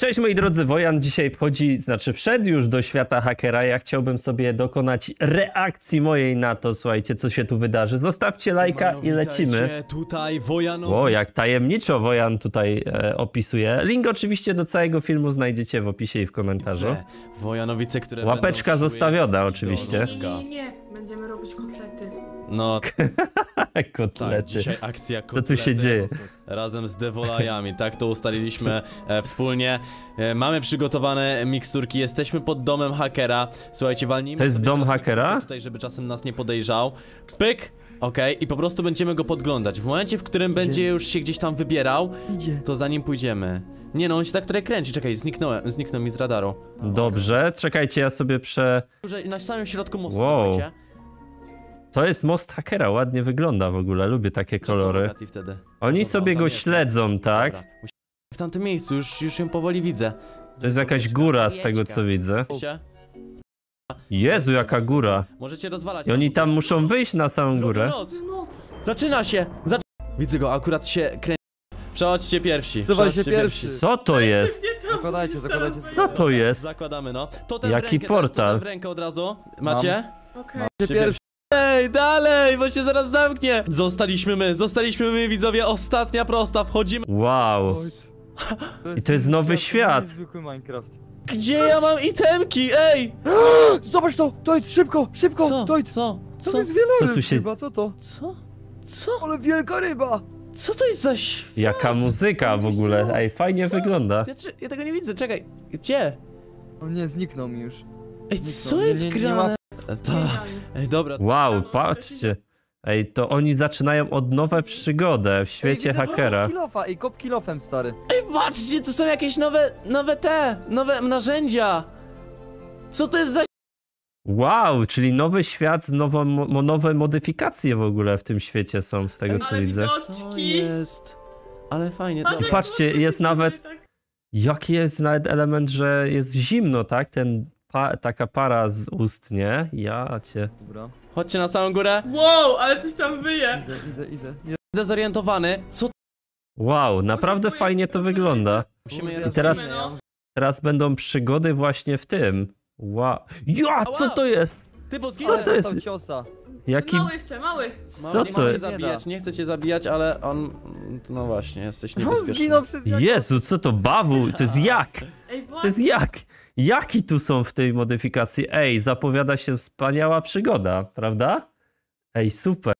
Cześć moi drodzy, Wojan dzisiaj wchodzi, znaczy wszedł już do świata hakera. Ja chciałbym sobie dokonać reakcji mojej na to, słuchajcie, co się tu wydarzy. Zostawcie lajka i lecimy. Tutaj Wojanowi. O, jak tajemniczo Wojan tutaj e, opisuje. Link oczywiście do całego filmu znajdziecie w opisie i w komentarzu. Wojanowice, które Łapeczka zostawiona oczywiście. Nie, nie, nie. Będziemy robić kotlety. No tak, Kotlety. dzisiaj akcja kotlety. tu się dzieje? Razem z Devolajami, tak to ustaliliśmy e, wspólnie. E, mamy przygotowane miksturki, jesteśmy pod domem hakera. Słuchajcie, walnijmy To jest sobie dom teraz hakera? miksturkę Tutaj, żeby czasem nas nie podejrzał. Pyk! Okej, i po prostu będziemy go podglądać. W momencie, w którym będzie już się gdzieś tam wybierał, Idzie. to za nim pójdziemy. Nie no, on się tak tutaj kręci. Czekaj, zniknąłem, zniknął mi z radaru. Dobrze, czekajcie, ja sobie prze... Że na samym środku mostu, Wow. dawajcie. To jest most hakera, ładnie wygląda w ogóle, lubię takie kolory. Oni Dobra, sobie go jest. śledzą, tak? Dobra, musimy w tamtym miejscu, już, już ją powoli widzę. To jest jakaś góra z tego co widzę. Jezu, jaka góra. Możecie rozwalać. I oni tam muszą wyjść na samą górę. Noc. Noc. Zaczyna się! Zac... Widzę go, akurat się kręci. Przechodźcie pierwsi. Przechodźcie pierwszy. Co to jest? Zakładajcie, zakładajcie. Co to jest? Zakładamy, no. Jaki rękę, portal? W rękę od razu. Macie? Okej. Ty pierwszy. Ej, dalej, bo się zaraz zamknie. Zostaliśmy my, zostaliśmy my, widzowie. Ostatnia prosta, wchodzimy. Wow. I to jest nowy świat. Zwykły Minecraft. Gdzie ja mam itemki? Ej! Zobacz to! Toit, szybko, szybko! Co? Toit! Co? To Co? jest wieloryb Co tu się- chyba, co to? Co? Co? Ale wielka ryba! Co to jest za ś... Jaka muzyka w ogóle. Ej, fajnie Co? wygląda. Ja, tego nie widzę, czekaj. Gdzie? O nie, zniknął mi już. Ej, Zniknął. co Nie, jest nie, nie grane? To... Ej, dobra. Wow, patrzcie. Ej, to oni zaczynają od nowe przygodę w świecie Ej, hakera. Kilofa, ej, kop kilofem, stary. Ej, patrzcie, to są jakieś nowe, nowe te, nowe narzędzia. Co to jest za... Wow, czyli nowy świat, mo, nowe modyfikacje w ogóle w tym świecie są, z tego co Ale widzę. Co jest? Ale fajnie. Dobra. jak patrzcie, jest nawet- tak. Jaki jest nawet element, że jest zimno, tak? Ten pa, taka para z ust, nie? Ja cię. Dobra. Chodźcie na samą górę. Wow, ale coś tam wyje. Idę, idę, idę. Nie, Dezorientowany. Co to? Wow, naprawdę fajnie to wygląda. Musimy I teraz- No. Teraz będą przygody właśnie w tym. Wow. Ja, co to jest? Ty, bo Co to jest? ciosa. Jaki... Mały jeszcze, mały. Co nie to jest? zabijać, nie chcę cię zabijać, ale on... No właśnie, jesteś On niebezpieczny. zginął przez jak... Jezu, co to? Bawu? To jest jak? Ej, To jest jak? Jaki tu są w tej modyfikacji? Ej, zapowiada się wspaniała przygoda, prawda? Ej, super.